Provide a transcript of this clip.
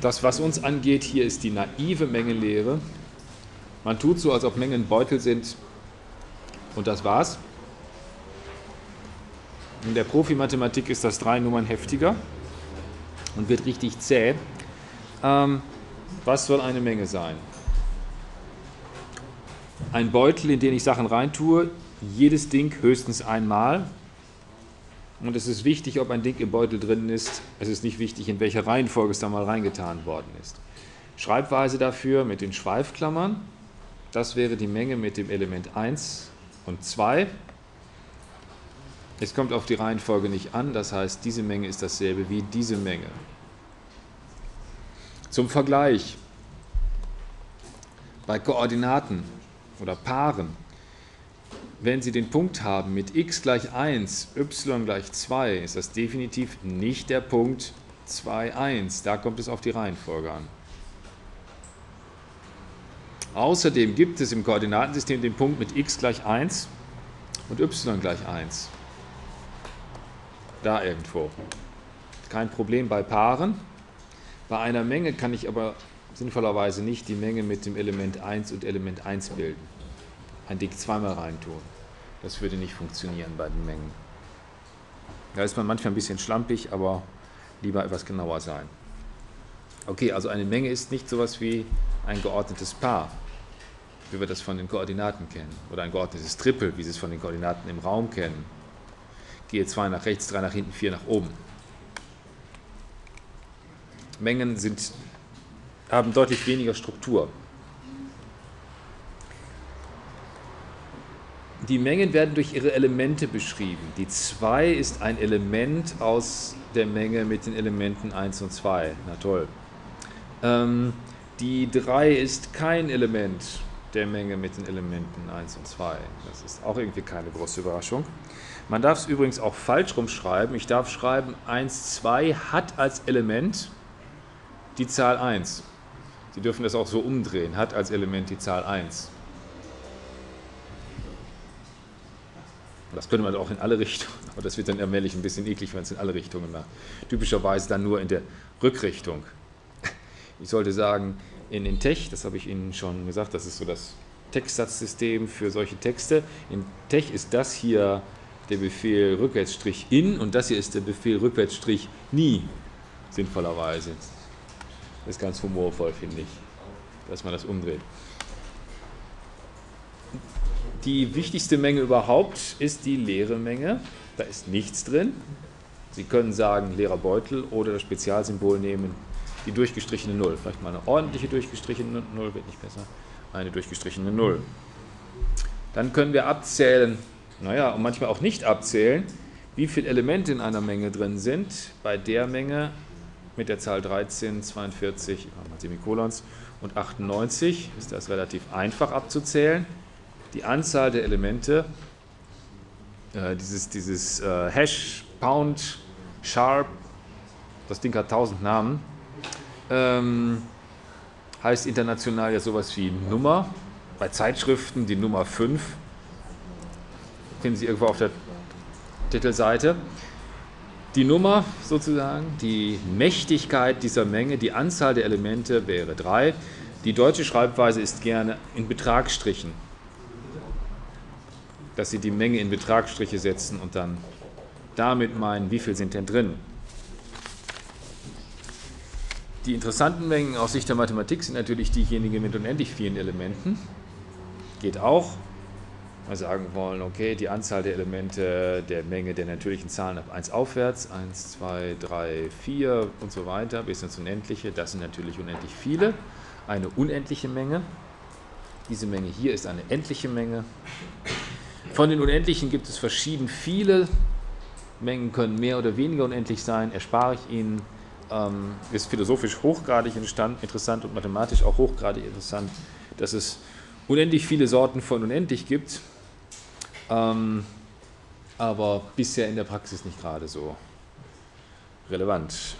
das, was uns angeht, hier ist die naive Mengenlehre. Man tut so, als ob Mengen Beutel sind und das war's. In der Profimathematik ist das drei Nummern heftiger und wird richtig zäh. Ähm, was soll eine Menge sein? Ein Beutel, in den ich Sachen reintue, jedes Ding höchstens einmal. Und es ist wichtig, ob ein Ding im Beutel drin ist. Es ist nicht wichtig, in welcher Reihenfolge es da mal reingetan worden ist. Schreibweise dafür mit den Schweifklammern. Das wäre die Menge mit dem Element 1 und 2. Es kommt auf die Reihenfolge nicht an, das heißt, diese Menge ist dasselbe wie diese Menge. Zum Vergleich, bei Koordinaten oder Paaren, wenn Sie den Punkt haben mit x gleich 1, y gleich 2, ist das definitiv nicht der Punkt 2, 1. Da kommt es auf die Reihenfolge an. Außerdem gibt es im Koordinatensystem den Punkt mit x gleich 1 und y gleich 1. Da irgendwo. Kein Problem bei Paaren. Bei einer Menge kann ich aber sinnvollerweise nicht die Menge mit dem Element 1 und Element 1 bilden. Ein Ding zweimal reintun. Das würde nicht funktionieren bei den Mengen. Da ist man manchmal ein bisschen schlampig, aber lieber etwas genauer sein. Okay, also eine Menge ist nicht sowas wie ein geordnetes Paar, wie wir das von den Koordinaten kennen, oder ein geordnetes Triple, wie Sie es von den Koordinaten im Raum kennen. Gehe zwei nach rechts, drei nach hinten, vier nach oben. Mengen sind, haben deutlich weniger Struktur. Die Mengen werden durch ihre Elemente beschrieben. Die 2 ist ein Element aus der Menge mit den Elementen 1 und 2. Na toll. Ähm, die 3 ist kein Element der Menge mit den Elementen 1 und 2. Das ist auch irgendwie keine große Überraschung. Man darf es übrigens auch falsch rumschreiben. Ich darf schreiben, 1, 2 hat als Element die Zahl 1. Sie dürfen das auch so umdrehen, hat als Element die Zahl 1. Das könnte man auch in alle Richtungen, aber das wird dann allmählich ein bisschen eklig, wenn es in alle Richtungen macht. Typischerweise dann nur in der Rückrichtung. Ich sollte sagen, in Intech, das habe ich Ihnen schon gesagt, das ist so das Textsatzsystem für solche Texte. In Tech ist das hier der Befehl rückwärtsstrich in und das hier ist der Befehl rückwärtsstrich nie, sinnvollerweise. Das ist ganz humorvoll, finde ich, dass man das umdreht. Die wichtigste Menge überhaupt ist die leere Menge. Da ist nichts drin. Sie können sagen leerer Beutel oder das Spezialsymbol nehmen, die durchgestrichene Null. Vielleicht mal eine ordentliche durchgestrichene Null, wird nicht besser. Eine durchgestrichene Null. Dann können wir abzählen, naja, und manchmal auch nicht abzählen, wie viele Elemente in einer Menge drin sind. Bei der Menge mit der Zahl 13, 42, Semikolons und 98 ist das relativ einfach abzuzählen. Die Anzahl der Elemente, äh, dieses, dieses äh, Hash, Pound, Sharp, das Ding hat 1000 Namen, ähm, heißt international ja sowas wie Nummer. Bei Zeitschriften die Nummer 5, finden Sie irgendwo auf der Titelseite die Nummer sozusagen, die Mächtigkeit dieser Menge, die Anzahl der Elemente wäre 3. Die deutsche Schreibweise ist gerne in Betragstrichen, dass Sie die Menge in Betragstriche setzen und dann damit meinen, wie viel sind denn drin. Die interessanten Mengen aus Sicht der Mathematik sind natürlich diejenigen mit unendlich vielen Elementen. Geht auch mal sagen wollen, okay, die Anzahl der Elemente der Menge der natürlichen Zahlen ab 1 aufwärts, 1, 2, 3, 4 und so weiter, bis ins Unendliche, das sind natürlich unendlich viele. Eine unendliche Menge. Diese Menge hier ist eine endliche Menge. Von den Unendlichen gibt es verschieden viele. Mengen können mehr oder weniger unendlich sein, erspare ich Ihnen. Ähm, ist philosophisch hochgradig interessant und mathematisch auch hochgradig interessant, dass es unendlich viele Sorten von unendlich gibt ähm, aber bisher in der Praxis nicht gerade so relevant.